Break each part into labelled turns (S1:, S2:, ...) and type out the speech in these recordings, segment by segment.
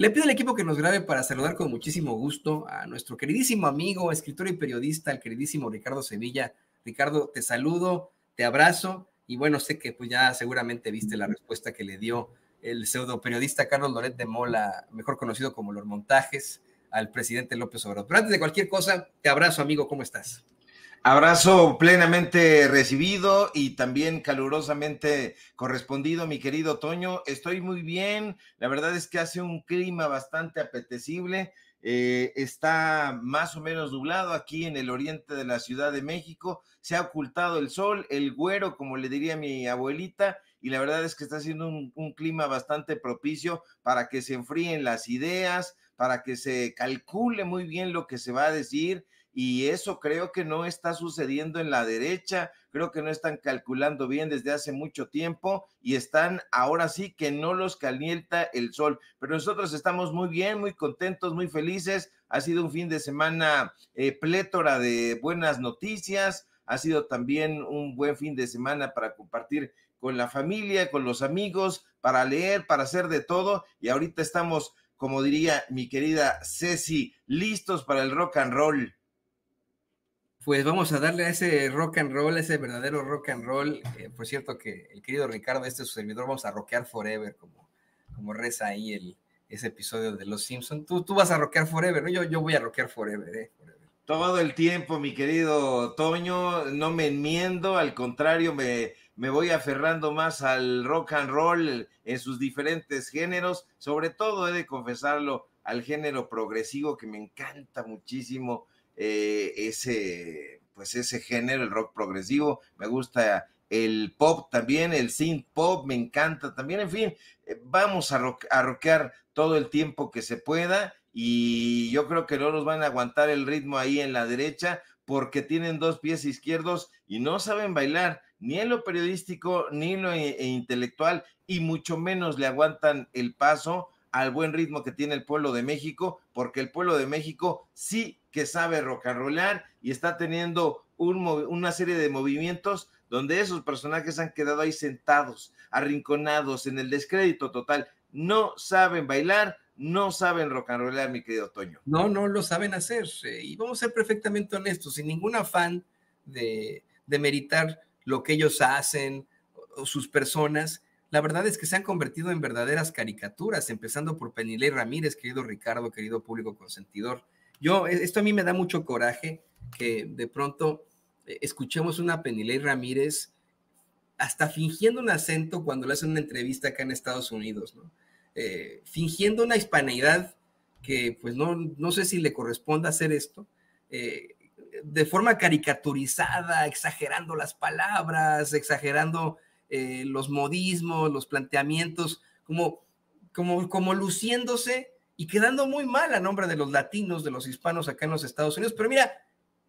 S1: Le pido al equipo que nos grabe para saludar con muchísimo gusto a nuestro queridísimo amigo, escritor y periodista, el queridísimo Ricardo Sevilla. Ricardo, te saludo, te abrazo y bueno, sé que pues ya seguramente viste la respuesta que le dio el pseudo periodista Carlos Loret de Mola, mejor conocido como Los Montajes, al presidente López Obrador. Pero antes de cualquier cosa, te abrazo, amigo, ¿cómo estás?
S2: Abrazo plenamente recibido y también calurosamente correspondido, mi querido Toño. Estoy muy bien. La verdad es que hace un clima bastante apetecible. Eh, está más o menos nublado aquí en el oriente de la Ciudad de México. Se ha ocultado el sol, el güero, como le diría mi abuelita, y la verdad es que está siendo un, un clima bastante propicio para que se enfríen las ideas, para que se calcule muy bien lo que se va a decir y eso creo que no está sucediendo en la derecha, creo que no están calculando bien desde hace mucho tiempo y están ahora sí que no los calienta el sol, pero nosotros estamos muy bien, muy contentos, muy felices, ha sido un fin de semana eh, plétora de buenas noticias, ha sido también un buen fin de semana para compartir con la familia, con los amigos, para leer, para hacer de todo. Y ahorita estamos, como diría mi querida Ceci, listos para el rock and roll
S1: pues vamos a darle a ese rock and roll, ese verdadero rock and roll. Por cierto, que el querido Ricardo, este es su servidor, vamos a rockear forever, como, como reza ahí el, ese episodio de Los Simpsons. Tú, tú vas a rockear forever, ¿no? Yo, yo voy a rockear forever, ¿eh?
S2: Todo el tiempo, mi querido Toño, no me enmiendo, al contrario, me, me voy aferrando más al rock and roll en sus diferentes géneros, sobre todo he de confesarlo al género progresivo que me encanta muchísimo eh, ese, pues ese género, el rock progresivo, me gusta el pop también, el synth pop, me encanta también, en fin, eh, vamos a, rockear todo el tiempo que se pueda y yo creo que no nos van a aguantar el ritmo ahí en la derecha porque tienen dos pies izquierdos y no saben bailar ni en lo periodístico ni en lo eh, intelectual y mucho menos le aguantan el paso al buen ritmo que tiene el pueblo de México, porque el pueblo de México sí que sabe rock y está teniendo una serie de movimientos donde esos personajes han quedado ahí sentados, arrinconados, en el descrédito total. No saben bailar, no saben rock and mi querido Toño.
S1: No, no lo saben hacer. Eh, y vamos a ser perfectamente honestos, sin ningún afán de, de meritar lo que ellos hacen o sus personas la verdad es que se han convertido en verdaderas caricaturas, empezando por Penilei Ramírez, querido Ricardo, querido público consentidor. Yo, e, esto a mí me da mucho coraje que de pronto eh, escuchemos una Penilei Ramírez hasta fingiendo un acento cuando le hacen una entrevista acá en Estados Unidos. Eh, fingiendo una hispaneidad que pues no, no sé si le corresponde hacer esto, eh, de forma caricaturizada, exagerando las palabras, exagerando los modismos, los planteamientos, como, como, como luciéndose y quedando muy mal a nombre de los latinos, de los hispanos acá en los Estados Unidos. Pero mira,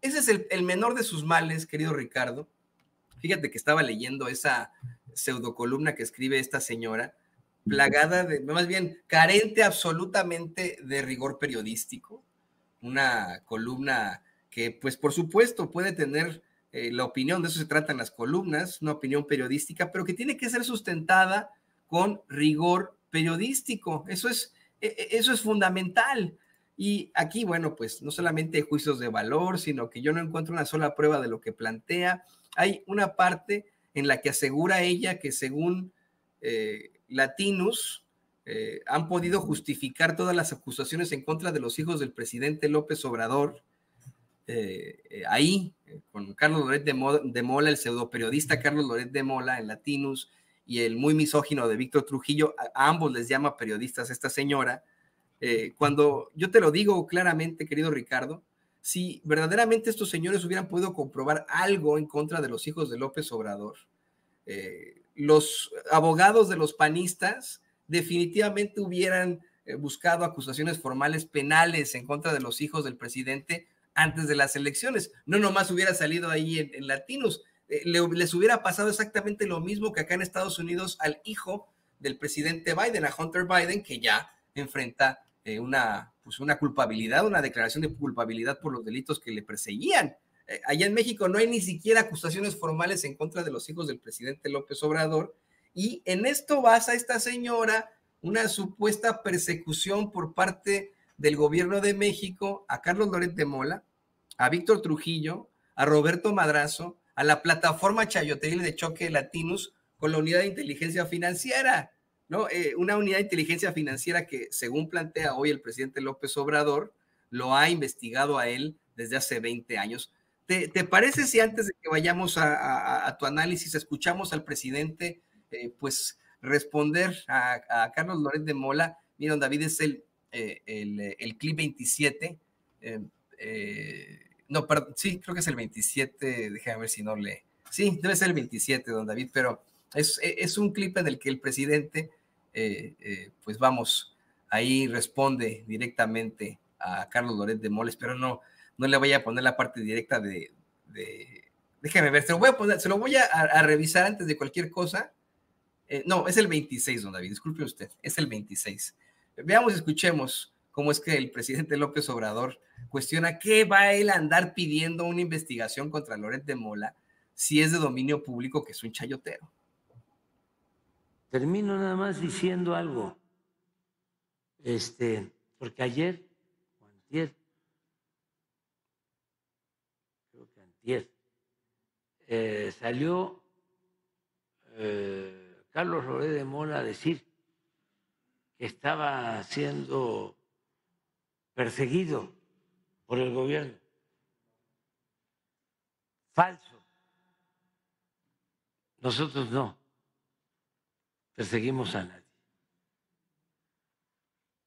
S1: ese es el, menor de sus males, querido Ricardo. Fíjate que estaba leyendo esa pseudocolumna que escribe esta señora, plagada de, más bien, carente absolutamente de rigor periodístico. Una columna que, pues, por supuesto, puede tener eh, la opinión, de eso se tratan las columnas, una opinión periodística, pero que tiene que ser sustentada con rigor periodístico. Eso es, eso es fundamental. Y aquí, bueno, pues no solamente juicios de valor, sino que yo no encuentro una sola prueba de lo que plantea. Hay una parte en la que asegura ella que según eh, Latinus eh, han podido justificar todas las acusaciones en contra de los hijos del presidente López Obrador ahí con Carlos Loret de, Mola, el pseudo periodista Carlos Loret de Mola en Latinus y el muy misógino de Víctor Trujillo, a, ambos les llama periodistas esta señora. Eh, cuando yo te lo digo claramente, querido Ricardo, si verdaderamente estos señores hubieran podido comprobar algo en contra de los hijos de López Obrador, eh, los abogados de los panistas definitivamente hubieran eh, buscado acusaciones formales penales en contra de los hijos del presidente antes de las elecciones. No nomás hubiera salido ahí en, Latinos, eh, les hubiera pasado exactamente lo mismo que acá en Estados Unidos al hijo del presidente Biden, a Hunter Biden, que ya enfrenta eh, una, pues una culpabilidad, una declaración de culpabilidad por los delitos que le perseguían. Eh, allá en México no hay ni siquiera acusaciones formales en contra de los hijos del presidente López Obrador. Y en esto basa esta señora una supuesta persecución por parte del gobierno de México a Carlos Loret de Mola, a Víctor Trujillo, a Roberto Madrazo, a la plataforma Chayotel de Choque Latinos con la unidad de inteligencia financiera, ¿no? Eh, una unidad de inteligencia financiera que, según plantea hoy el presidente López Obrador, lo ha investigado a él desde hace 20 años. ¿Te, parece si antes de que vayamos a, tu análisis escuchamos al presidente, eh, pues, responder a, Carlos Loret de Mola? Miren, David, es el, eh, el, clip 27. No, perdón, sí, creo que es el 27, déjame ver si no le... Sí, debe ser el 27, don David, pero es, es un clip en el que el presidente, pues vamos, ahí responde directamente a Carlos Loret de Moles, pero no, no le voy a poner la parte directa de, déjeme ver, se lo voy a poner, se lo voy a, revisar antes de cualquier cosa. Eh, no, es el 26, don David, disculpe usted, es el 26. Veamos, escuchemos cómo es que el presidente López Obrador cuestiona qué va él a andar pidiendo una investigación contra Loret de Mola si es de dominio público, que es un chayotero.
S3: Termino nada más diciendo algo, este, porque ayer creo que antier, eh, salió eh, Carlos Loré de Mola a decir que estaba siendo perseguido por el gobierno. Falso. Nosotros no perseguimos a nadie.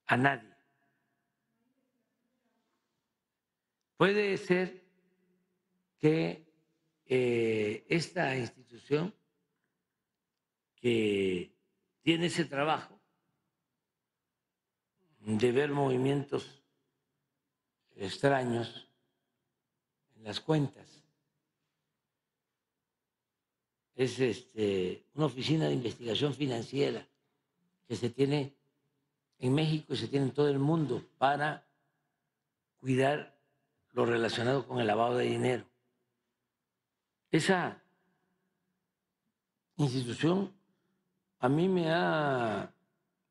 S3: A nadie. Puede ser que eh, esta institución que tiene ese trabajo de ver movimientos extraños en las cuentas. Es este, una oficina de investigación financiera que se tiene en México y se tiene en todo el mundo para cuidar lo relacionado con el lavado de dinero. Esa institución a mí me ha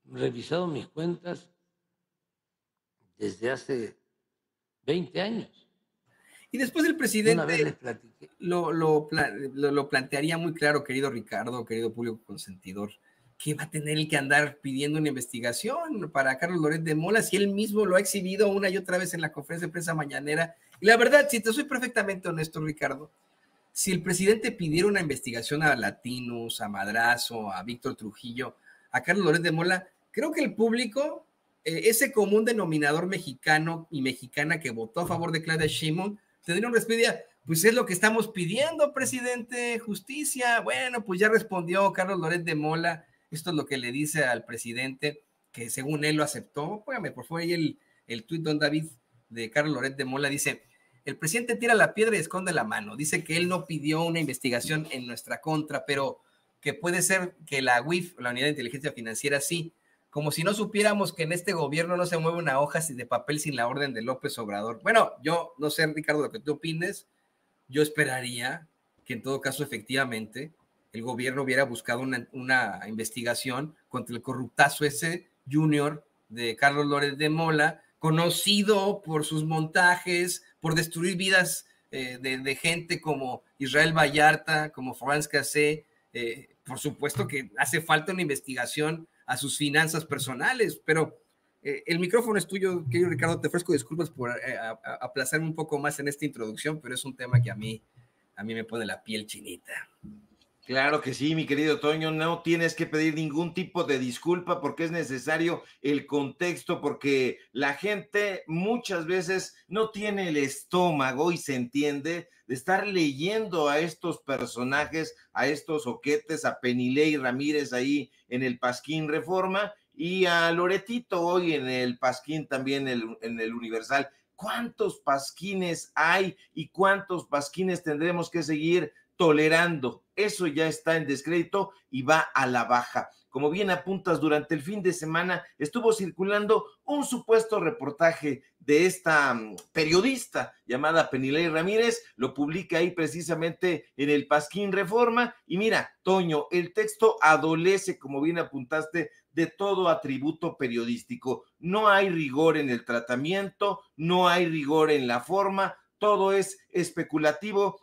S3: revisado mis cuentas desde hace 20 años.
S1: Y después el presidente lo, lo, lo, plantearía muy claro, querido Ricardo, querido público consentidor que va a tener que andar pidiendo una investigación para Carlos Loret de Mola si él mismo lo ha exhibido una y otra vez en la conferencia de prensa mañanera? Y la verdad, si te soy perfectamente honesto, Ricardo, si el presidente pidiera una investigación a Latinos, a Madrazo, a Víctor Trujillo, a Carlos Loret de Mola, creo que el público, ese común denominador mexicano y mexicana que votó a favor de Claudia Sheinbaum, tendría un respeto pues es lo que estamos pidiendo, presidente, justicia. Bueno, pues ya respondió Carlos Loret de Mola, esto es lo que le dice al presidente, que según él lo aceptó. Póngame, por favor, ahí el, el tuit, don David, de Carlos Loret de Mola, dice, el presidente tira la piedra y esconde la mano. Dice que él no pidió una investigación en nuestra contra, pero que puede ser que la UIF, la Unidad de Inteligencia Financiera, sí. Como si no supiéramos que en este gobierno no se mueve una hoja de papel sin la orden de López Obrador. Bueno, yo no sé, Ricardo, lo que tú opines. Yo esperaría que en todo caso, efectivamente, el gobierno hubiera buscado una, investigación contra el corruptazo ese junior de Carlos Lórez de Mola, conocido por sus montajes, por destruir vidas eh, de, gente como Israel Vallarta, como Franz Cassé. Eh, por supuesto que hace falta una investigación a sus finanzas personales, pero eh, el micrófono es tuyo, querido Ricardo. Te ofrezco disculpas por aplazarme un poco más en esta introducción, pero es un tema que a mí, a mí me pone la piel chinita.
S2: Claro que sí, mi querido Toño, no tienes que pedir ningún tipo de disculpa porque es necesario el contexto, porque la gente muchas veces no tiene el estómago y se entiende de estar leyendo a estos personajes, a estos oquetes, a Penilei Ramírez ahí en el Pasquín Reforma y a Loretito hoy en el Pasquín también en el Universal. ¿Cuántos pasquines hay y cuántos pasquines tendremos que seguir tolerando. Eso ya está en descrédito y va a la baja. Como bien apuntas, durante el fin de semana estuvo circulando un supuesto reportaje de esta mm, periodista llamada Penilei Ramírez, lo publica ahí precisamente en el Pasquín Reforma. Y mira, Toño, el texto adolece, como bien apuntaste, de todo atributo periodístico. No hay rigor en el tratamiento, no hay rigor en la forma, todo es especulativo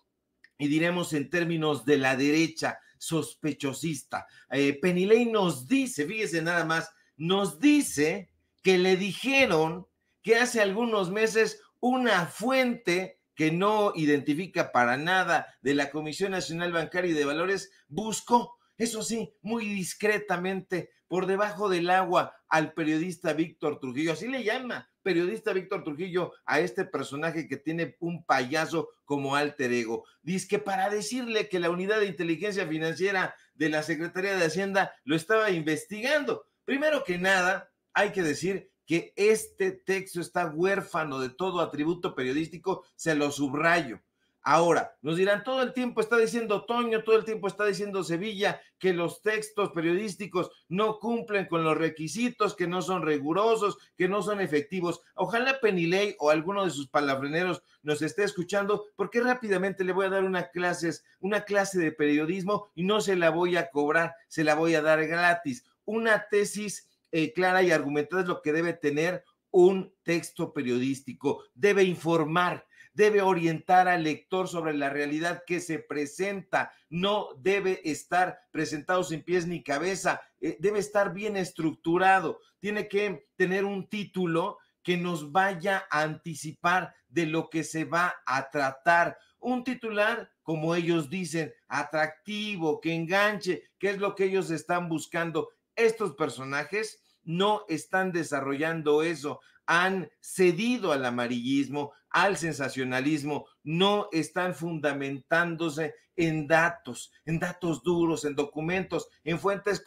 S2: y diremos en términos de la derecha sospechosista. Eh, Penilei nos dice, fíjese nada más, nos dice que le dijeron que hace algunos meses una fuente que no identifica para nada de la Comisión Nacional Bancaria y de Valores buscó, eso sí, muy discretamente por debajo del agua al periodista Víctor Trujillo, así le llama, periodista Víctor Trujillo, a este personaje que tiene un payaso como alter ego. Dice que para decirle que la unidad de inteligencia financiera de la Secretaría de Hacienda lo estaba investigando. Primero que nada, hay que decir que este texto está huérfano de todo atributo periodístico, se lo subrayo. Ahora, nos dirán, todo el tiempo está diciendo Toño, todo el tiempo está diciendo Sevilla que los textos periodísticos no cumplen con los requisitos, que no son rigurosos, que no son efectivos. Ojalá Penilei o alguno de sus palafreneros nos esté escuchando, porque rápidamente le voy a dar una clase, una clase de periodismo y no se la voy a cobrar, se la voy a dar gratis. Una tesis eh, clara y argumentada es lo que debe tener un texto periodístico. Debe informar, debe orientar al lector sobre la realidad que se presenta, no debe estar presentado sin pies ni cabeza, eh, debe estar bien estructurado, tiene que tener un título que nos vaya a anticipar de lo que se va a tratar. Un titular, como ellos dicen, atractivo, que enganche, que es lo que ellos están buscando. Estos personajes no están desarrollando eso, han cedido al amarillismo, al sensacionalismo, no están fundamentándose en datos, en datos duros, en documentos, en fuentes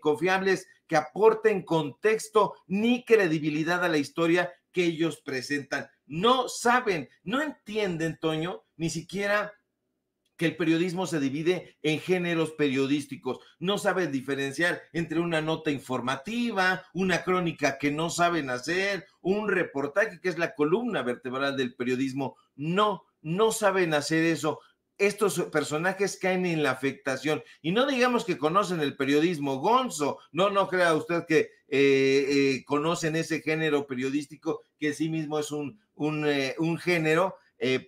S2: confiables que aporten contexto ni credibilidad a la historia que ellos presentan. No saben, no entienden, Toño, ni siquiera que el periodismo se divide en géneros periodísticos. No saben diferenciar entre una nota informativa, una crónica que no saben hacer, un reportaje que es la columna vertebral del periodismo. No, no saben hacer eso. Estos personajes caen en la afectación y no digamos que conocen el periodismo gonzo, no, no crea usted que eh, eh, conocen ese género periodístico que sí mismo es un, un, eh, un género,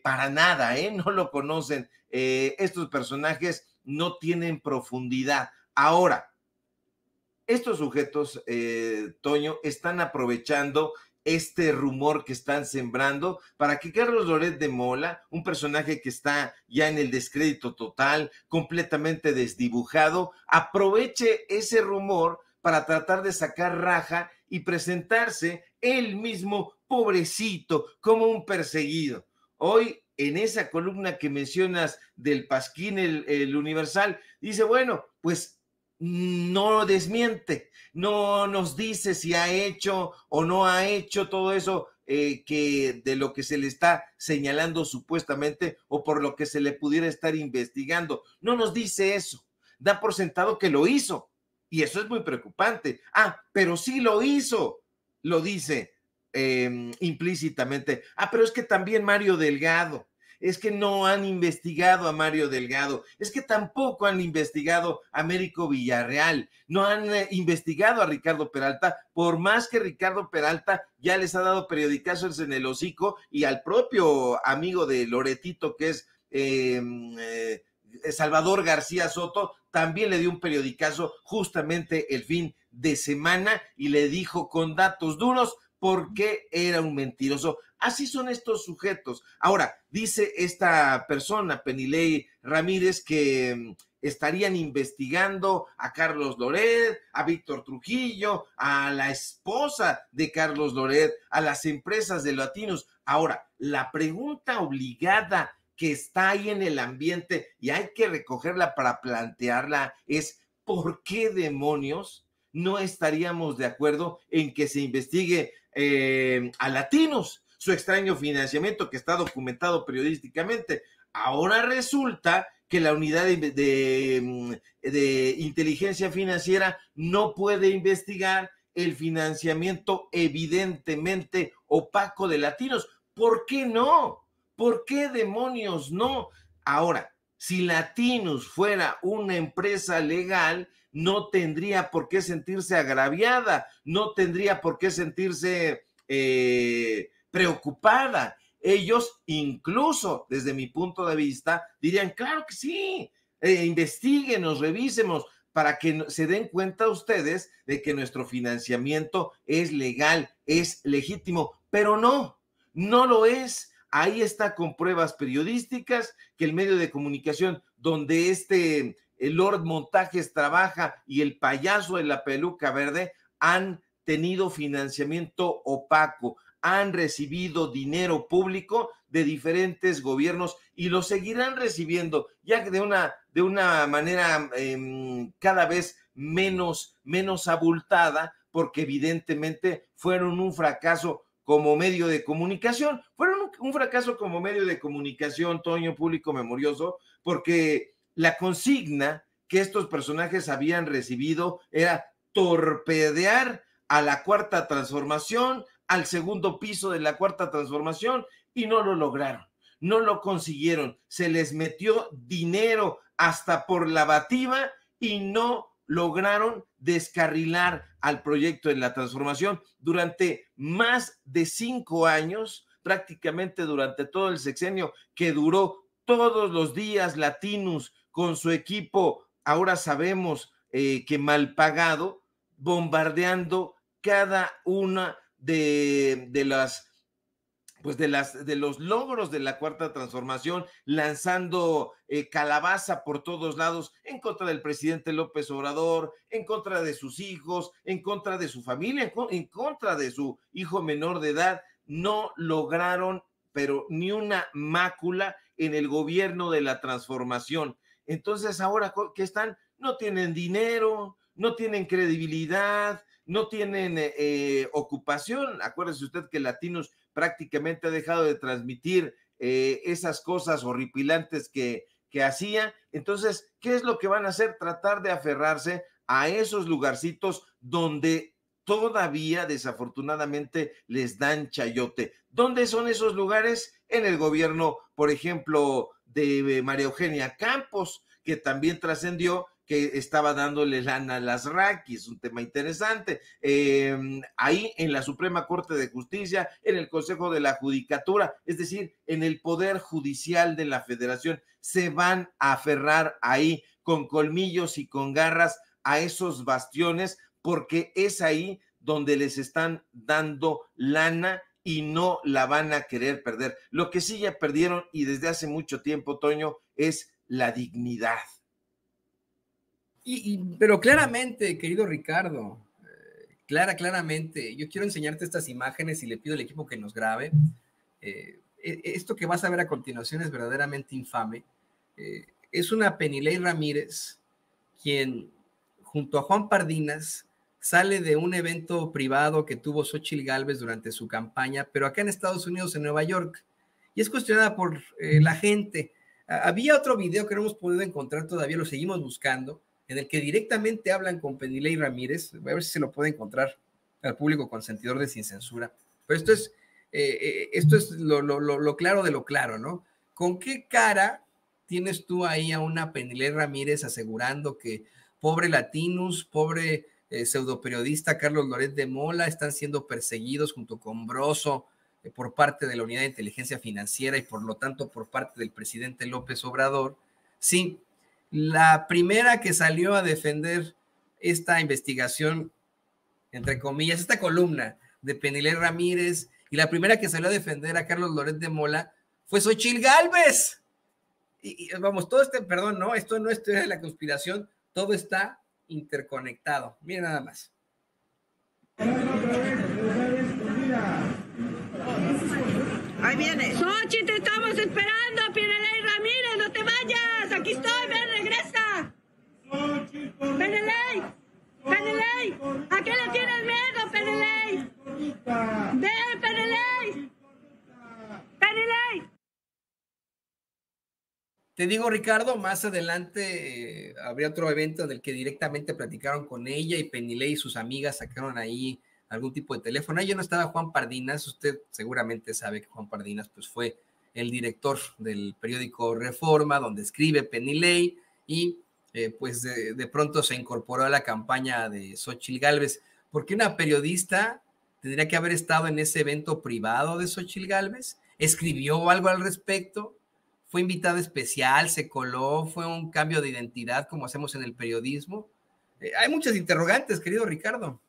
S2: para nada, ¿eh? No lo conocen. Eh, estos personajes no tienen profundidad. Ahora, estos sujetos, eh, Toño, están aprovechando este rumor que están sembrando para que Carlos Loret de Mola, un personaje que está ya en el descrédito total, completamente desdibujado, aproveche ese rumor para tratar de sacar raja y presentarse él mismo, pobrecito, como un perseguido. Hoy en esa columna que mencionas del Pasquín, el, Universal, dice, bueno, pues no desmiente, no nos dice si ha hecho o no ha hecho todo eso eh, que de lo que se le está señalando supuestamente o por lo que se le pudiera estar investigando. No nos dice eso, da por sentado que lo hizo y eso es muy preocupante. Ah, pero sí lo hizo, lo dice Em, implícitamente. Ah, pero es que también Mario Delgado, es que no han investigado a Mario Delgado, es que tampoco han investigado a Américo Villarreal, no han eh, investigado a Ricardo Peralta, por más que Ricardo Peralta ya les ha dado periodicazos en el hocico y al propio amigo de Loretito, que es em, eh, Salvador García Soto, también le dio un periodicazo justamente el fin de semana y le dijo con datos duros, porque era un mentiroso. Así son estos sujetos. Ahora, dice esta persona, Penilei Ramírez, que mm, estarían investigando a Carlos Loret, a Víctor Trujillo, a la esposa de Carlos Loret, a las empresas de Latinos. Ahora, la pregunta obligada que está ahí en el ambiente y hay que recogerla para plantearla es, ¿por qué demonios no estaríamos de acuerdo en que se investigue eh, a latinos, su extraño financiamiento que está documentado periodísticamente. Ahora resulta que la unidad de, mm, de, inteligencia financiera no puede investigar el financiamiento evidentemente opaco de latinos. ¿Por qué no? ¿Por qué demonios no? Ahora, si Latinos fuera una empresa legal, no tendría por qué sentirse agraviada, no tendría por qué sentirse eh, preocupada. Ellos, incluso desde mi punto de vista, dirían, claro que sí, eh, investiguenos, revisemos, para que se den cuenta ustedes de que nuestro financiamiento es legal, es legítimo, pero no, no lo es. Ahí está con pruebas periodísticas que el medio de comunicación donde este el Lord Montajes trabaja y el payaso de la peluca verde han tenido financiamiento opaco, han recibido dinero público de diferentes gobiernos y lo seguirán recibiendo, ya que de una, de una manera em, cada vez menos, menos abultada, porque evidentemente fueron un fracaso como medio de comunicación. Fueron un, fracaso como medio de comunicación, Toño Público Memorioso, porque la consigna que estos personajes habían recibido era torpedear a la cuarta transformación, al segundo piso de la cuarta transformación, y no lo lograron, no lo consiguieron. Se les metió dinero hasta por la bativa y no lograron descarrilar al proyecto de la transformación durante más de cinco años, prácticamente durante todo el sexenio que duró todos los días Latinus con su equipo, ahora sabemos eh, que mal pagado, bombardeando cada una de, las pues de las de los logros de la cuarta transformación, lanzando eh, calabaza por todos lados en contra del presidente López Obrador, en contra de sus hijos, en contra de su familia, en, contra de su hijo menor de edad, no lograron, pero ni una mácula en el gobierno de la transformación. Entonces ahora que están, no tienen dinero, no tienen credibilidad, no tienen eh, eh, ocupación. Acuérdese usted que Latinos prácticamente ha dejado de transmitir eh, esas cosas horripilantes que, que hacía. Entonces, ¿qué es lo que van a hacer? Tratar de aferrarse a esos lugarcitos donde todavía desafortunadamente les dan chayote. ¿Dónde son esos lugares? En el gobierno, por ejemplo, de María Eugenia Campos, que también trascendió que estaba dándole lana a las raquis, un tema interesante. Em, ahí en la Suprema Corte de Justicia, en el Consejo de la Judicatura, es decir, en el Poder Judicial de la Federación, se van a aferrar ahí con colmillos y con garras a esos bastiones, porque es ahí donde les están dando lana y no la van a querer perder. Lo que sí ya perdieron y desde hace mucho tiempo, Toño, es la dignidad
S1: pero claramente, querido Ricardo, eh, clara, claramente, yo quiero enseñarte estas imágenes y le pido al equipo que nos grabe. Eh, e, esto que vas a ver a continuación es verdaderamente infame. Eh, es una Penilei Ramírez quien, junto a Juan Pardinas, sale de un evento privado que tuvo Xochitl Galvez durante su campaña, pero acá en Estados Unidos, en Nueva York, y es cuestionada por la gente. Había otro video que no hemos podido encontrar todavía, lo seguimos buscando, en el que directamente hablan con Penilei Ramírez, voy a ver si se lo puede encontrar al público consentidor de Sin Censura, pero esto es, eh, eh, esto es lo, claro de lo claro, ¿no? ¿Con qué cara tienes tú ahí a una Penilei Ramírez asegurando que pobre Latinus, pobre eh, pseudoperiodista Carlos Loret de Mola están siendo perseguidos junto con Broso por parte de la Unidad de Inteligencia Financiera y por lo tanto por parte del presidente López Obrador? Sí, la primera que salió a defender esta investigación, entre comillas, esta columna de Penilé Ramírez, y la primera que salió a defender a Carlos Loret de Mola fue Xochil Galvez. Y, vamos, todo este, perdón, no, esto no es teoría de la conspiración, todo está interconectado. Miren nada más.
S4: Ahí viene. Xochitl, te estamos esperando, Penilei Ramírez, no te vayas, aquí estoy, ven. ¡Peneley! ¡Peneley! ¿A qué le tienes miedo, Peneley? ¡Ven, Peneley! ¡Peneley!
S1: Te digo, Ricardo, más adelante eh, habría otro evento en el que directamente platicaron con ella y Penilei y sus amigas sacaron ahí algún tipo de teléfono. Ahí no estaba Juan Pardinas, usted seguramente sabe que Juan Pardinas pues fue el director del periódico Reforma, donde escribe Penilei y eh, pues de, de, pronto se incorporó a la campaña de Xochil Gálvez. porque una periodista tendría que haber estado en ese evento privado de Xochil Gálvez? ¿Escribió algo al respecto? ¿Fue invitada especial? ¿Se coló? ¿Fue un cambio de identidad como hacemos en el periodismo? Eh, hay muchas interrogantes, querido Ricardo.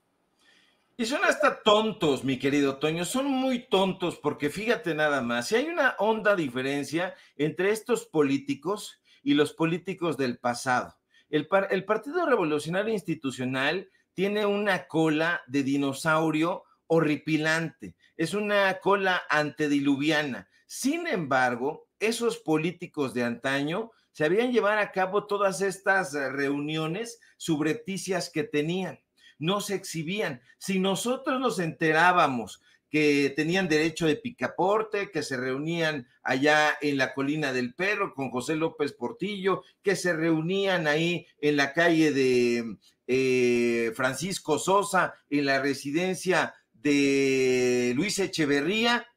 S2: Y son hasta tontos, mi querido Toño, son muy tontos porque fíjate nada más, si hay una honda diferencia entre estos políticos y los políticos del pasado. El Partido Revolucionario Institucional tiene una cola de dinosaurio horripilante, es una cola antediluviana. Sin embargo, esos políticos de antaño sabían llevar a cabo todas estas reuniones subrepticias que tenían no se exhibían. Si nosotros nos enterábamos que tenían derecho de picaporte, que se reunían allá en la colina del perro con José López Portillo, que se reunían ahí en la calle de eh, Francisco Sosa, en la residencia de Luis Echeverría,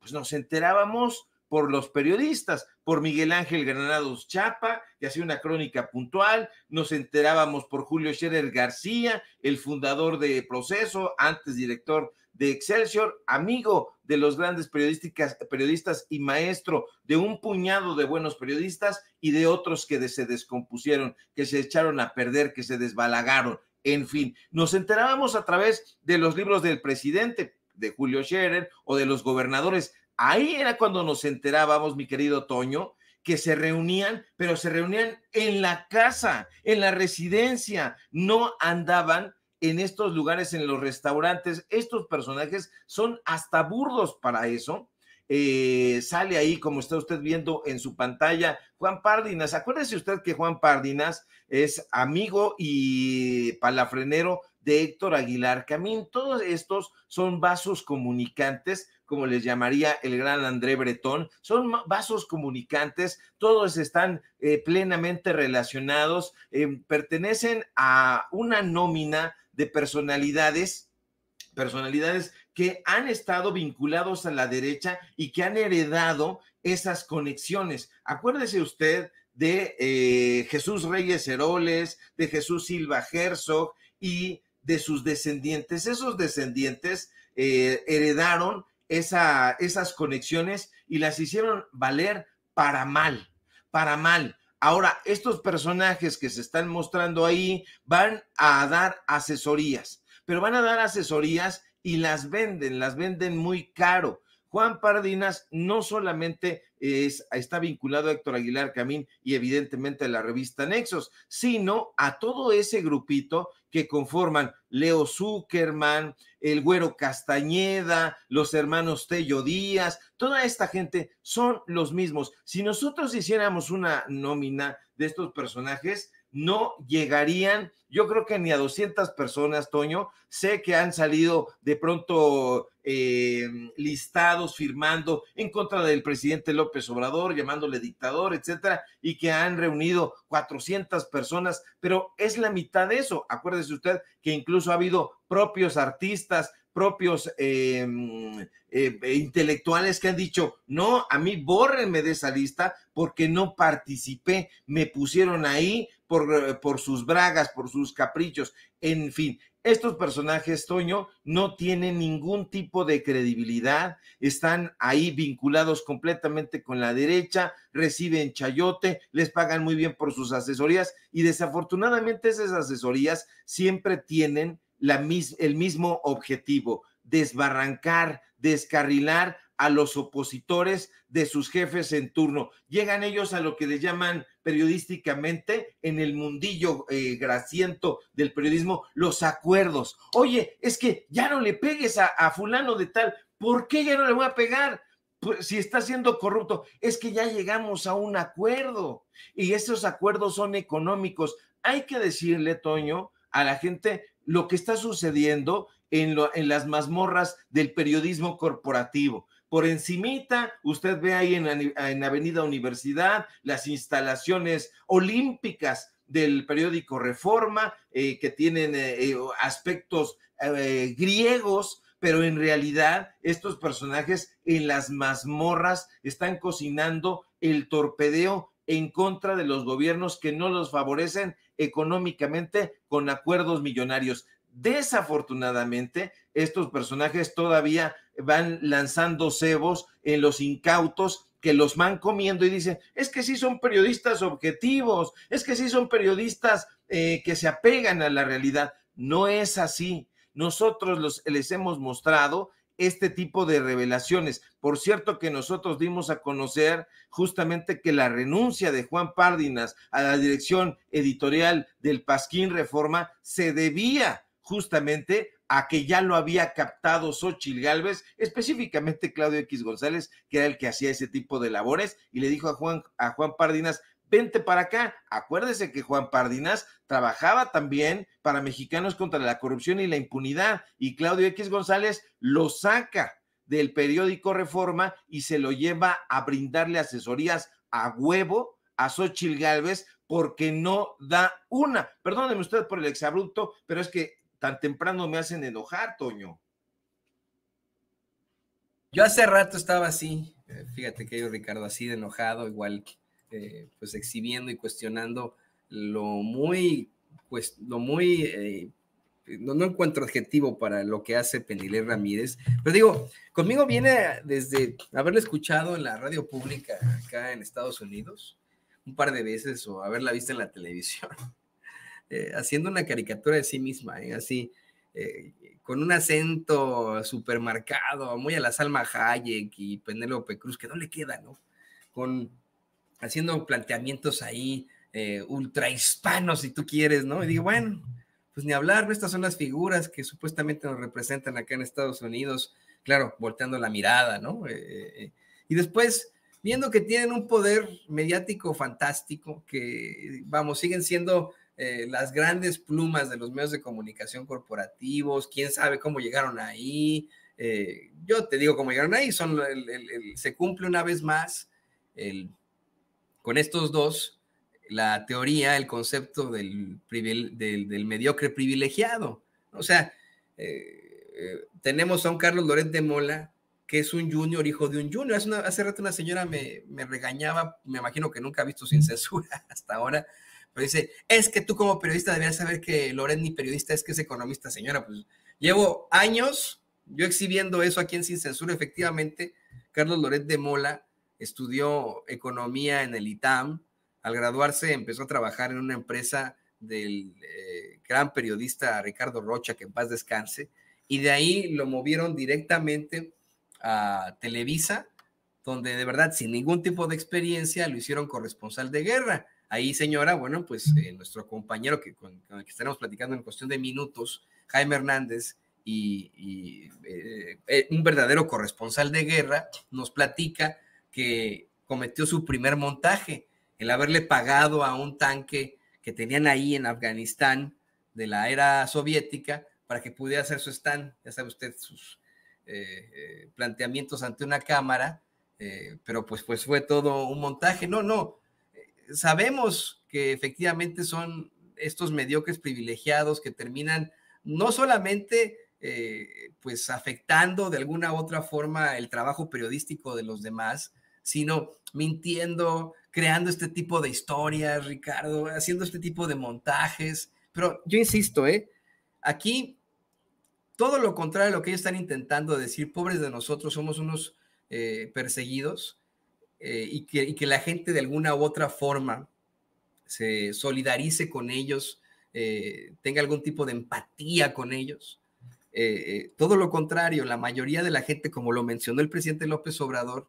S2: pues nos enterábamos por los periodistas, por Miguel Ángel Granados Chapa, que hacía una crónica puntual, nos enterábamos por Julio Scherer García, el fundador de Proceso, antes director de Excelsior, amigo de los grandes periodistas y maestro de un puñado de buenos periodistas y de otros que se descompusieron, que se echaron a perder, que se desbalagaron. En fin, nos enterábamos a través de los libros del presidente, de Julio Scherer o de los gobernadores Ahí era cuando nos enterábamos, mi querido Toño, que se reunían, pero se reunían en la casa, en la residencia, no andaban en estos lugares, en los restaurantes. Estos personajes son hasta burdos para eso. Eh, sale ahí, como está usted viendo en su pantalla, Juan Pardinas. Acuérdese usted que Juan Pardinas es amigo y palafrenero de Héctor Aguilar Camín. Todos estos son vasos comunicantes como les llamaría el gran André Bretón, son vasos comunicantes, todos están eh, plenamente relacionados, eh, pertenecen a una nómina de personalidades, personalidades que han estado vinculados a la derecha y que han heredado esas conexiones. Acuérdese usted de eh, Jesús Reyes Heroles, de Jesús Silva Herzog y de sus descendientes. Esos descendientes heredaron esa, esas conexiones y las hicieron valer para mal, para mal. Ahora, estos personajes que se están mostrando ahí van a dar asesorías, pero van a dar asesorías y las venden, las venden muy caro. Juan Pardinas no solamente es, está vinculado a Héctor Aguilar Camín y evidentemente a la revista Nexos, sino a todo ese grupito que conforman Leo Zuckerman, el Güero Castañeda, los hermanos Tello Díaz, toda esta gente son los mismos. Si nosotros hiciéramos una nómina de estos personajes, no llegarían, yo creo que ni a 200 personas, Toño. Sé que han salido de pronto eh, listados firmando en contra del presidente López Obrador, llamándole dictador, etcétera, y que han reunido 400 personas, pero es la mitad de eso. Acuérdese usted que incluso ha habido propios artistas, propios em, eh, intelectuales que han dicho, no, a mí bórrenme de esa lista porque no participé, me pusieron ahí por, por sus bragas, por sus caprichos, en fin. Estos personajes, Toño, no tienen ningún tipo de credibilidad, están ahí vinculados completamente con la derecha, reciben chayote, les pagan muy bien por sus asesorías y desafortunadamente esas asesorías siempre tienen la, el mismo objetivo, desbarrancar, descarrilar a los opositores de sus jefes en turno. Llegan ellos a lo que le llaman periodísticamente en el mundillo eh, graciento del periodismo los acuerdos. Oye, es que ya no le pegues a, a fulano de tal. ¿Por qué ya no le voy a pegar? Pues, si está siendo corrupto, es que ya llegamos a un acuerdo y esos acuerdos son económicos. Hay que decirle, Toño, a la gente lo que está sucediendo en, lo, en las mazmorras del periodismo corporativo. por encimita, usted ve ahí en, Avenida Universidad las instalaciones olímpicas del periódico Reforma, eh, que tienen eh, eh, aspectos griegos, pero en realidad estos personajes en las mazmorras están cocinando el torpedeo en contra de los gobiernos que no los favorecen económicamente con acuerdos millonarios. Desafortunadamente, estos personajes todavía van lanzando cebos en los incautos que los van comiendo y dicen, es que sí son periodistas objetivos, es que sí son periodistas eh, que se apegan a la realidad. No es así. Nosotros los, les hemos mostrado este tipo de revelaciones. Por cierto que nosotros dimos a conocer justamente que la renuncia de Juan Párdinas a la dirección editorial del Pasquín Reforma se debía justamente a que ya lo había captado Xochil Gálvez, específicamente Claudio X González, que era el que hacía ese tipo de labores, y le dijo a Juan, a Juan Pardinas, vente para acá. Acuérdese que Juan Pardinas trabajaba también para Mexicanos contra la Corrupción y la Impunidad, y Claudio X González lo saca del periódico Reforma y se lo lleva a brindarle asesorías a huevo a Xochil Gálvez porque no da una. Perdóneme usted por el exabrupto, pero es que tan temprano me hacen enojar, Toño.
S1: Yo hace rato estaba así, eh, fíjate que yo, Ricardo, así de enojado, igual, eh, pues exhibiendo y cuestionando lo muy, pues, lo muy, eh, no, no, encuentro adjetivo para lo que hace Penilé Ramírez, pero digo, conmigo viene desde haberla escuchado en la radio pública acá en Estados Unidos un par de veces o haberla visto en la televisión. Eh, haciendo una caricatura de sí misma, ¿eh? así, eh, con un acento supermercado, muy a la Salma Hayek y Penélope Cruz, que no le queda, ¿no? Con, haciendo planteamientos ahí ultra hispanos, si tú quieres, ¿no? Y digo, bueno, pues ni hablar, estas son las figuras que supuestamente nos representan acá en Estados Unidos, claro, volteando la mirada, ¿no? y después viendo que tienen un poder mediático fantástico, que, vamos, siguen siendo eh, las grandes plumas de los medios de comunicación corporativos, quién sabe cómo llegaron ahí. Eh, yo te digo cómo llegaron ahí, son se cumple una vez más con estos dos la teoría, el concepto del, del, mediocre privilegiado. O sea, eh, tenemos a un Carlos Loret de Mola, que es un junior, hijo de un junior. Hace, hace rato una señora me, me, regañaba, me imagino que nunca ha visto sin censura hasta ahora, pero dice, es que tú como periodista deberías saber que Loret ni periodista es que es economista, señora. Pues llevo años yo exhibiendo eso aquí en Sin Censura. Efectivamente, Carlos Loret de Mola estudió economía en el ITAM. Al graduarse empezó a trabajar en una empresa del eh, gran periodista Ricardo Rocha, que en paz descanse, y de ahí lo movieron directamente a Televisa, donde de verdad sin ningún tipo de experiencia lo hicieron corresponsal de guerra. Ahí, señora, bueno, pues eh, nuestro compañero que, con, el que estaremos platicando en cuestión de minutos, Jaime Hernández, y, eh, un verdadero corresponsal de guerra, nos platica que cometió su primer montaje, el haberle pagado a un tanque que tenían ahí en Afganistán de la era soviética para que pudiera hacer su stand, ya sabe usted, sus planteamientos ante una cámara, pero pues, pues fue todo un montaje. No, no, sabemos que efectivamente son estos mediocres privilegiados que terminan no solamente eh, pues afectando de alguna u otra forma el trabajo periodístico de los demás, sino mintiendo, creando este tipo de historias, Ricardo, haciendo este tipo de montajes. Pero yo insisto, ¿eh? aquí todo lo contrario a lo que ellos están intentando decir, pobres de nosotros, somos unos eh, perseguidos, eh, y, que, la gente de alguna u otra forma se solidarice con ellos, eh, tenga algún tipo de empatía con ellos. Todo lo contrario, la mayoría de la gente, como lo mencionó el presidente López Obrador,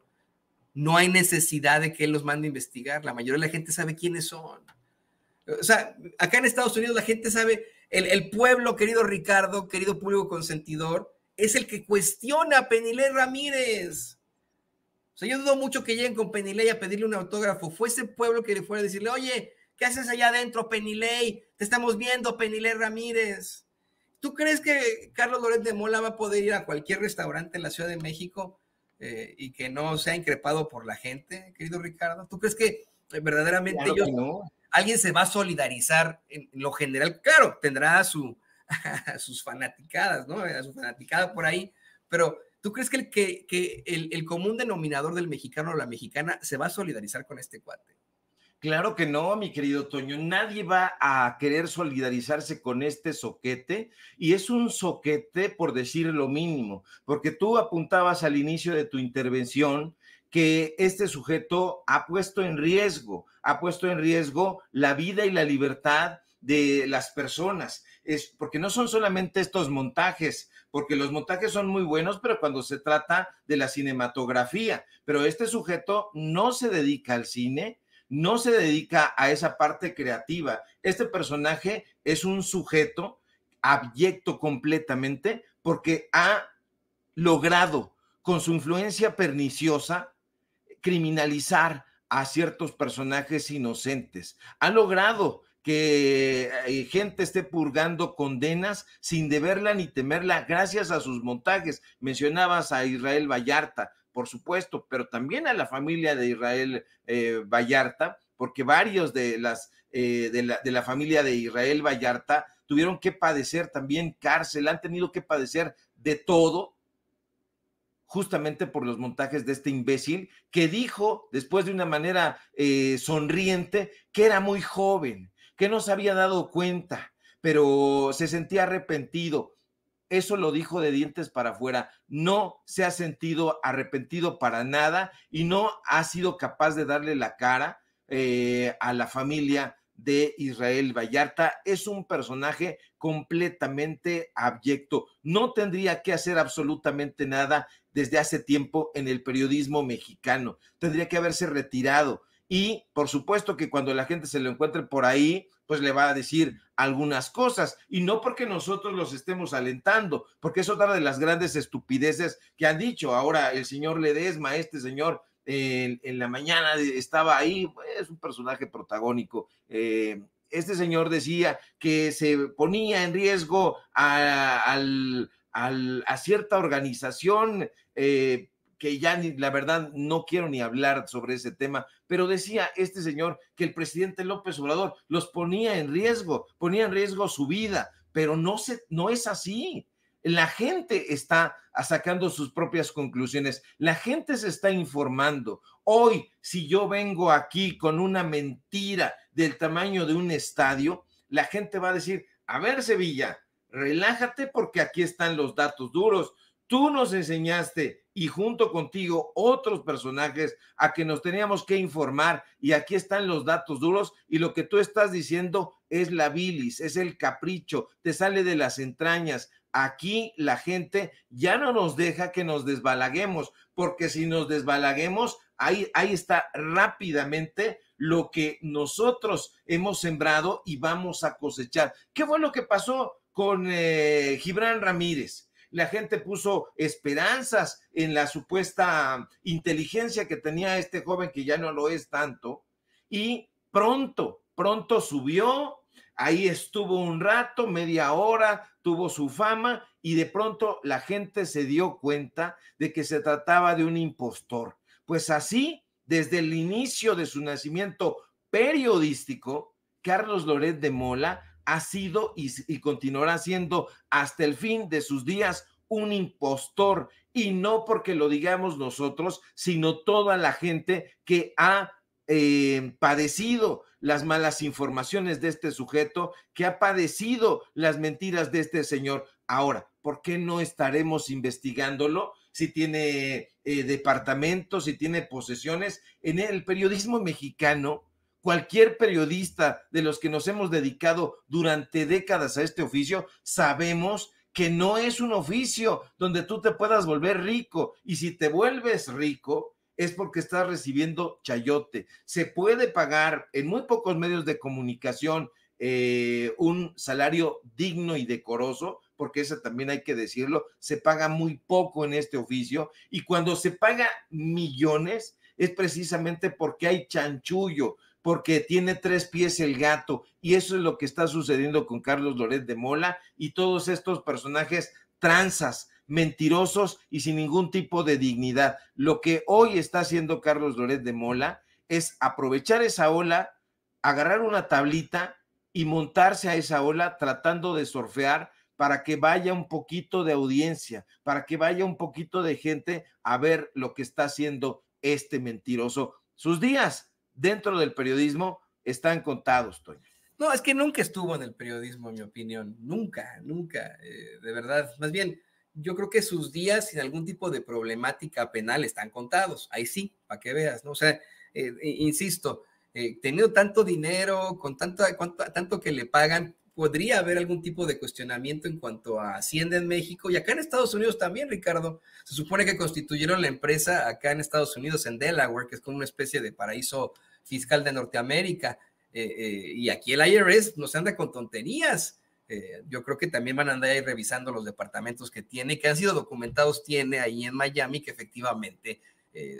S1: no hay necesidad de que él los mande a investigar. La mayoría de la gente sabe quiénes son. O sea, acá en Estados Unidos la gente sabe, el, pueblo, querido Ricardo, querido público consentidor, es el que cuestiona a Penilé Ramírez sea, yo dudo mucho que lleguen con Penilei a pedirle un autógrafo. Fue ese pueblo que le fuera a decirle, oye, ¿qué haces allá adentro, Penilei? Te estamos viendo, Penilei Ramírez. ¿Tú crees que Carlos Loret de Mola va a poder ir a cualquier restaurante en la Ciudad de México eh, y que no sea increpado por la gente, querido Ricardo? ¿Tú crees que verdaderamente ellos, alguien se va a solidarizar en lo general? Claro, tendrá su, sus fanaticadas, ¿no? A su fanaticada por ahí, pero ¿tú crees que, el, que, el, el común denominador del mexicano o la mexicana se va a solidarizar con este cuate?
S2: Claro que no, mi querido Toño. Nadie va a querer solidarizarse con este soquete y es un soquete por decir lo mínimo, porque tú apuntabas al inicio de tu intervención que este sujeto ha puesto en riesgo, ha puesto en riesgo la vida y la libertad de las personas. Es porque no son solamente estos montajes, porque los montajes son muy buenos, pero cuando se trata de la cinematografía, pero este sujeto no se dedica al cine, no se dedica a esa parte creativa. Este personaje es un sujeto abyecto completamente porque ha logrado con su influencia perniciosa criminalizar a ciertos personajes inocentes. Ha logrado que eh, gente esté purgando condenas sin deberla ni temerla gracias a sus montajes. Mencionabas a Israel Vallarta, por supuesto, pero también a la familia de Israel eh, Vallarta, porque varios de las eh, de, la, de la familia de Israel Vallarta tuvieron que padecer también cárcel, han tenido que padecer de todo, justamente por los montajes de este imbécil que dijo después de una manera eh, sonriente que era muy joven, que no se había dado cuenta, pero se sentía arrepentido. Eso lo dijo de dientes para afuera. No se ha sentido arrepentido para nada y no ha sido capaz de darle la cara eh, a la familia de Israel Vallarta. Es un personaje completamente abyecto. No tendría que hacer absolutamente nada desde hace tiempo en el periodismo mexicano. Tendría que haberse retirado. Y por supuesto que cuando la gente se lo encuentre por ahí, pues le va a decir algunas cosas. Y no porque nosotros los estemos alentando, porque es otra de las grandes estupideces que han dicho. Ahora el señor Ledesma, este señor en, la mañana estaba ahí, es pues, un personaje protagónico. Eh, este señor decía que se ponía en riesgo a, a cierta organización eh, que ya ni, la verdad no quiero ni hablar sobre ese tema, pero decía este señor que el presidente López Obrador los ponía en riesgo, ponía en riesgo su vida, pero no, se, no es así. La gente está sacando sus propias conclusiones, la gente se está informando. Hoy, si yo vengo aquí con una mentira del tamaño de un estadio, la gente va a decir, a ver Sevilla, relájate porque aquí están los datos duros. Tú nos enseñaste y junto contigo otros personajes a que nos teníamos que informar y aquí están los datos duros y lo que tú estás diciendo es la bilis, es el capricho, te sale de las entrañas. Aquí la gente ya no nos deja que nos desbalaguemos, porque si nos desbalaguemos, ahí, ahí está rápidamente lo que nosotros hemos sembrado y vamos a cosechar. ¿Qué fue lo que pasó con eh, Gibran Ramírez? La gente puso esperanzas en la supuesta inteligencia que tenía este joven que ya no lo es tanto y pronto, pronto subió, ahí estuvo un rato, media hora, tuvo su fama y de pronto la gente se dio cuenta de que se trataba de un impostor. Pues así, desde el inicio de su nacimiento periodístico, Carlos Loret de Mola ha sido y, continuará siendo hasta el fin de sus días un impostor y no porque lo digamos nosotros, sino toda la gente que ha eh, padecido las malas informaciones de este sujeto, que ha padecido las mentiras de este señor. Ahora, ¿por qué no estaremos investigándolo? Si tiene eh, departamentos, si tiene posesiones. En el periodismo mexicano, Cualquier periodista de los que nos hemos dedicado durante décadas a este oficio, sabemos que no es un oficio donde tú te puedas volver rico. Y si te vuelves rico, es porque estás recibiendo chayote. Se puede pagar en muy pocos medios de comunicación eh, un salario digno y decoroso, porque eso también hay que decirlo, se paga muy poco en este oficio. Y cuando se paga millones, es precisamente porque hay chanchullo, porque tiene tres pies el gato y eso es lo que está sucediendo con Carlos Loret de Mola y todos estos personajes transas, mentirosos y sin ningún tipo de dignidad. Lo que hoy está haciendo Carlos Loret de Mola es aprovechar esa ola, agarrar una tablita y montarse a esa ola tratando de surfear para que vaya un poquito de audiencia, para que vaya un poquito de gente a ver lo que está haciendo este mentiroso. Sus días dentro del periodismo están contados, Toño.
S1: No, es que nunca estuvo en el periodismo, en mi opinión. Nunca, nunca, eh, de verdad. Más bien, yo creo que sus días sin algún tipo de problemática penal están contados. Ahí sí, para que veas, ¿no? O sea, eh, insisto, eh, teniendo tanto dinero, con tanto, tanto que le pagan, podría haber algún tipo de cuestionamiento en cuanto a Hacienda en México y acá en Estados Unidos también, Ricardo. Se supone que constituyeron la empresa acá en Estados Unidos, en Delaware, que es como una especie de paraíso fiscal de Norteamérica. Eh, eh, y aquí el IRS no se anda con tonterías. Eh, yo creo que también van a andar ahí revisando los departamentos que tiene, que han sido documentados, tiene ahí en Miami, que efectivamente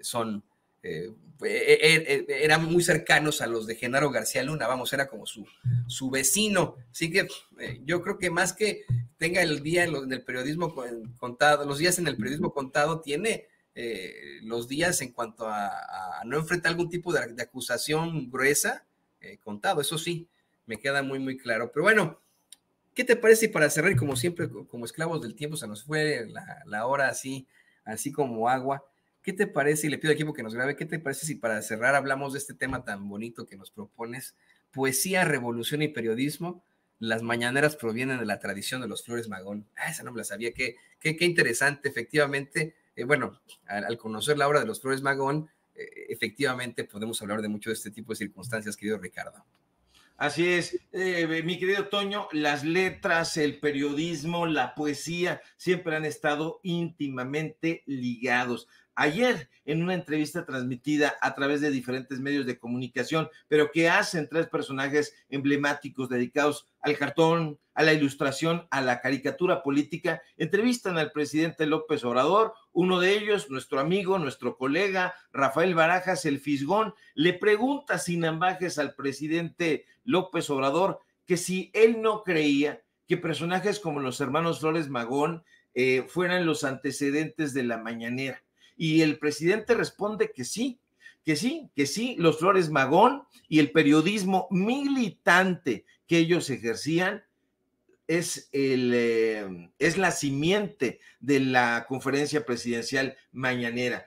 S1: son eh, eh, eh, eran muy cercanos a los de Genaro García Luna, vamos, era como su, su vecino. Así que yo creo que más que tenga el día en, el periodismo contado, los días en el periodismo contado, tiene los días en cuanto a, no enfrentar algún tipo de, acusación gruesa contado, eso sí, me queda muy, muy claro. Pero bueno, ¿qué te parece? para cerrar, como siempre, como esclavos del tiempo, se nos fue la, la hora así, así como agua. ¿Qué te parece? Y le pido al equipo que nos grabe, ¿qué te parece si para cerrar hablamos de este tema tan bonito que nos propones? Poesía, revolución y periodismo. Las mañaneras provienen de la tradición de los Flores Magón. Ah, esa no me la sabía. Qué, qué, qué interesante, efectivamente. Eh, bueno, al, conocer la obra de los Flores Magón, eh, efectivamente podemos hablar de mucho de este tipo de circunstancias, querido Ricardo.
S2: Así es, eh, mi querido Toño, las letras, el periodismo, la poesía siempre han estado íntimamente ligados ayer en una entrevista transmitida a través de diferentes medios de comunicación, pero que hacen tres personajes emblemáticos dedicados al cartón, a la ilustración, a la caricatura política, entrevistan al presidente López Obrador, uno de ellos, nuestro amigo, nuestro colega, Rafael Barajas, el Fisgón, le pregunta sin ambajes al presidente López Obrador que si él no creía que personajes como los hermanos Flores Magón eh, fueran los antecedentes de la mañanera y el presidente responde que sí, que sí, que sí, los Flores Magón y el periodismo militante que ellos ejercían es, el, eh, es la simiente de la conferencia presidencial mañanera.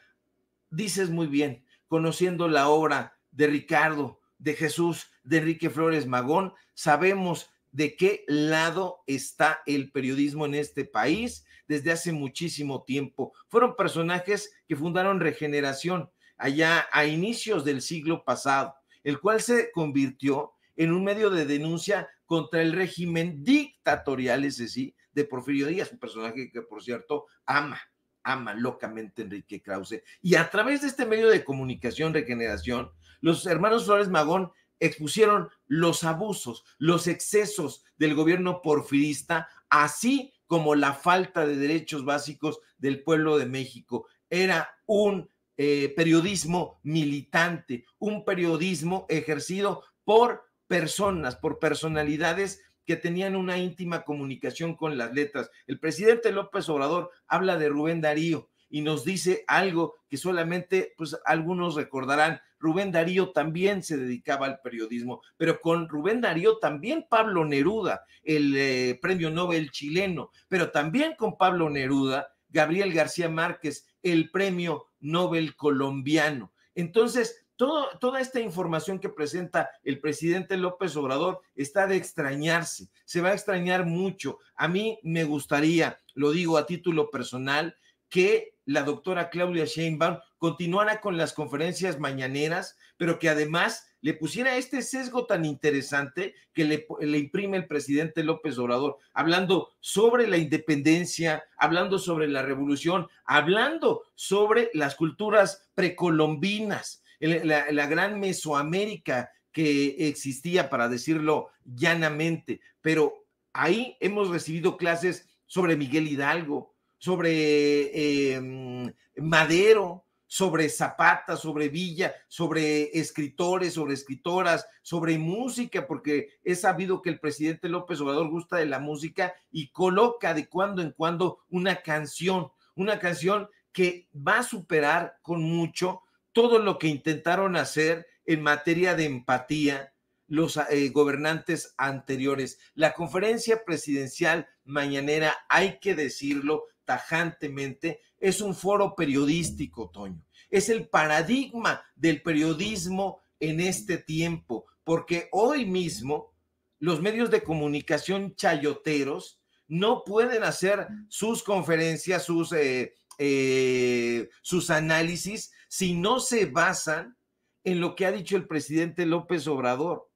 S2: Dices muy bien, conociendo la obra de Ricardo, de Jesús, de Enrique Flores Magón, sabemos de qué lado está el periodismo en este país desde hace muchísimo tiempo. Fueron personajes que fundaron Regeneración allá a inicios del siglo pasado, el cual se convirtió en un medio de denuncia contra el régimen dictatorial, ese sí, de Porfirio Díaz, un personaje que, por cierto, ama, ama locamente Enrique Krause. Y a través de este medio de comunicación, Regeneración, los hermanos Flores Magón expusieron los abusos, los excesos del gobierno porfirista, así como la falta de derechos básicos del pueblo de México. Era un eh, periodismo militante, un periodismo ejercido por personas, por personalidades que tenían una íntima comunicación con las letras. El presidente López Obrador habla de Rubén Darío y nos dice algo que solamente pues algunos recordarán. Rubén Darío también se dedicaba al periodismo, pero con Rubén Darío también Pablo Neruda, el eh, premio Nobel chileno, pero también con Pablo Neruda, Gabriel García Márquez, el premio Nobel colombiano. Entonces, toda esta información que presenta el presidente López Obrador está de extrañarse, se va a extrañar mucho. A mí me gustaría, lo digo a título personal, que la doctora Claudia Sheinbaum continuara con las conferencias mañaneras, pero que además le pusiera este sesgo tan interesante que le, imprime el presidente López Obrador, hablando sobre la independencia, hablando sobre la revolución, hablando sobre las culturas precolombinas, la gran Mesoamérica que existía, para decirlo llanamente, pero ahí hemos recibido clases sobre Miguel Hidalgo, sobre em, Madero, sobre Zapata, sobre Villa, sobre escritores, sobre escritoras, sobre música, porque es sabido que el presidente López Obrador gusta de la música y coloca de cuando en cuando una canción, una canción que va a superar con mucho todo lo que intentaron hacer en materia de empatía los eh, gobernantes anteriores. La conferencia presidencial mañanera, hay que decirlo tajantemente, es un foro periodístico, Toño. Es el paradigma del periodismo en este tiempo, porque hoy mismo los medios de comunicación chayoteros no pueden hacer sus conferencias, sus, eh, eh, sus análisis, si no se basan en lo que ha dicho el presidente López Obrador.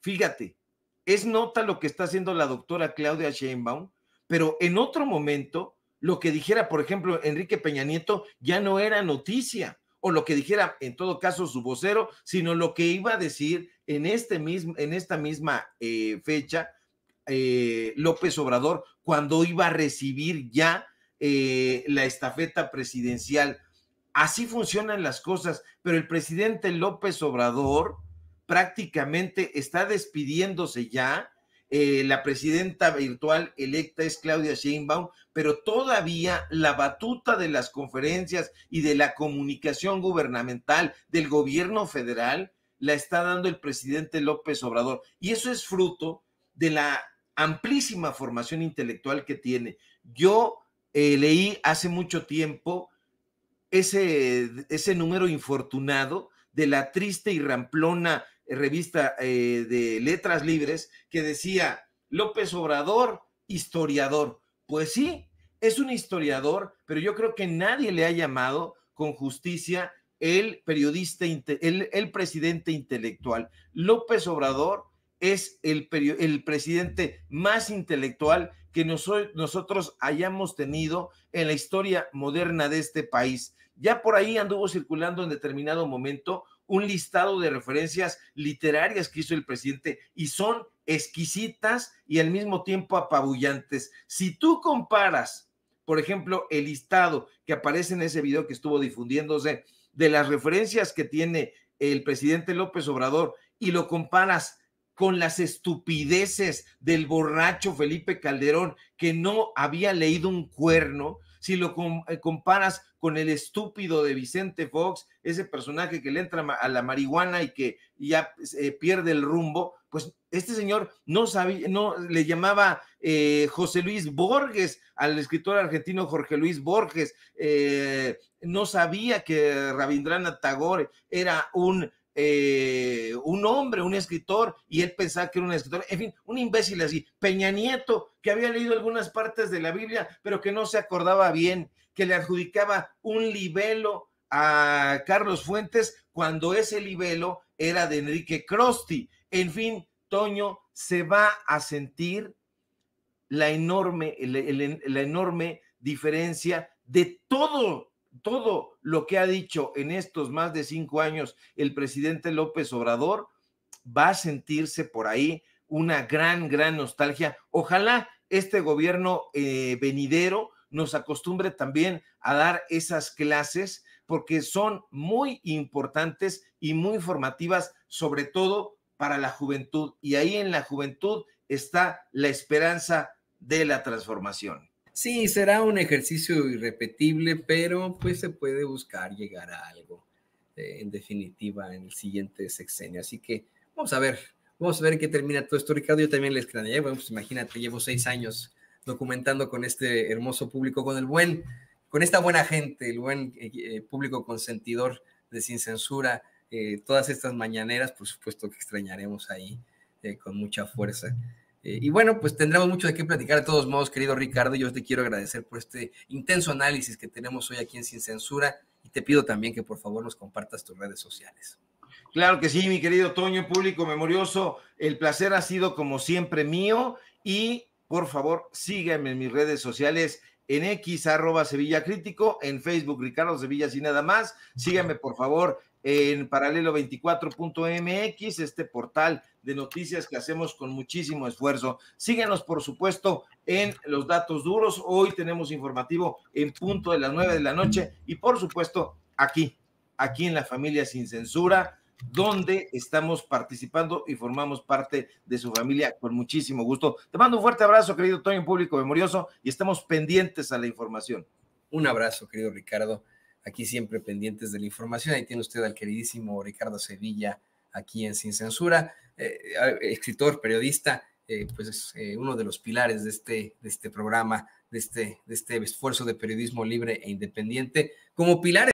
S2: Fíjate, es nota lo que está haciendo la doctora Claudia Sheinbaum, pero en otro momento lo que dijera, por ejemplo, Enrique Peña Nieto ya no era noticia, o lo que dijera en todo caso su vocero, sino lo que iba a decir en, este mismo, en esta misma eh, fecha eh, López Obrador cuando iba a recibir ya eh, la estafeta presidencial. Así funcionan las cosas, pero el presidente López Obrador prácticamente está despidiéndose ya. Eh, la presidenta virtual electa es Claudia Sheinbaum, pero todavía la batuta de las conferencias y de la comunicación gubernamental del gobierno federal la está dando el presidente López Obrador. Y eso es fruto de la amplísima formación intelectual que tiene. Yo eh, leí hace mucho tiempo ese, ese número infortunado de la triste y ramplona revista eh, de Letras Libres que decía López Obrador, historiador. Pues sí, es un historiador, pero yo creo que nadie le ha llamado con justicia el periodista, el, el presidente intelectual. López Obrador es el, el presidente más intelectual que nosotros hayamos tenido en la historia moderna de este país. Ya por ahí anduvo circulando en determinado momento un listado de referencias literarias que hizo el presidente y son exquisitas y al mismo tiempo apabullantes. Si tú comparas, por ejemplo, el listado que aparece en ese video que estuvo difundiéndose de las referencias que tiene el presidente López Obrador y lo comparas con las estupideces del borracho Felipe Calderón que no había leído un cuerno, si lo eh, comparas con el estúpido de Vicente Fox, ese personaje que le entra a la marihuana y que ya eh, pierde el rumbo, pues este señor no sabía, no le llamaba eh, José Luis Borges al escritor argentino Jorge Luis Borges, no sabía que Rabindranath Tagore era un eh, un hombre, un escritor, y él pensaba que era un escritor, en fin, un imbécil así. Peña Nieto, que había leído algunas partes de la Biblia, pero que no se acordaba bien, que le adjudicaba un libelo a Carlos Fuentes cuando ese libelo era de Enrique Crosti. En fin, Toño se va a sentir la enorme, la enorme diferencia de todo todo lo que ha dicho en estos más de cinco años el presidente López Obrador, va a sentirse por ahí una gran, gran nostalgia. Ojalá este gobierno eh, venidero nos acostumbre también a dar esas clases porque son muy importantes y muy formativas, sobre todo para la juventud. Y ahí en la juventud está la esperanza de la transformación.
S1: Sí, será un ejercicio irrepetible, pero pues se puede buscar llegar a algo, eh, en definitiva, en el siguiente sexenio. Así que vamos a ver, vamos a ver qué termina todo esto. Ricardo, yo también les extrañé. Bueno, pues imagínate, llevo seis años documentando con este hermoso público, con el buen, con esta buena gente, el buen eh, eh, público consentidor de Sin Censura, todas estas mañaneras, por supuesto que extrañaremos ahí con mucha fuerza. Eh, y bueno, pues tendremos mucho de qué platicar de todos modos, querido Ricardo. Yo te quiero agradecer por este intenso análisis que tenemos hoy aquí en Sin Censura y te pido también que por favor nos compartas tus redes sociales.
S2: Claro que sí, mi querido Toño, público memorioso. El placer ha sido como siempre mío y por favor síganme en mis redes sociales en X arroba Sevilla Crítico, en Facebook Ricardo Sevilla sin nada más. Síganme por favor en paralelo24.mx, este portal de noticias que hacemos con muchísimo esfuerzo. Síguenos, por supuesto, en los datos duros. Hoy tenemos informativo en punto de las nueve de la noche y, por supuesto, aquí, aquí en la familia sin censura, donde estamos participando y formamos parte de su familia con muchísimo gusto. Te mando un fuerte abrazo, querido Toño Público Memorioso, y estamos pendientes a la información.
S1: Un abrazo, querido Ricardo. Aquí siempre pendientes de la información. Ahí tiene usted al queridísimo Ricardo Sevilla, aquí en Sin Censura, eh, escritor, periodista, eh, pues es eh, uno de los pilares de este, de este programa, de este, de este esfuerzo de periodismo libre e independiente, como pilares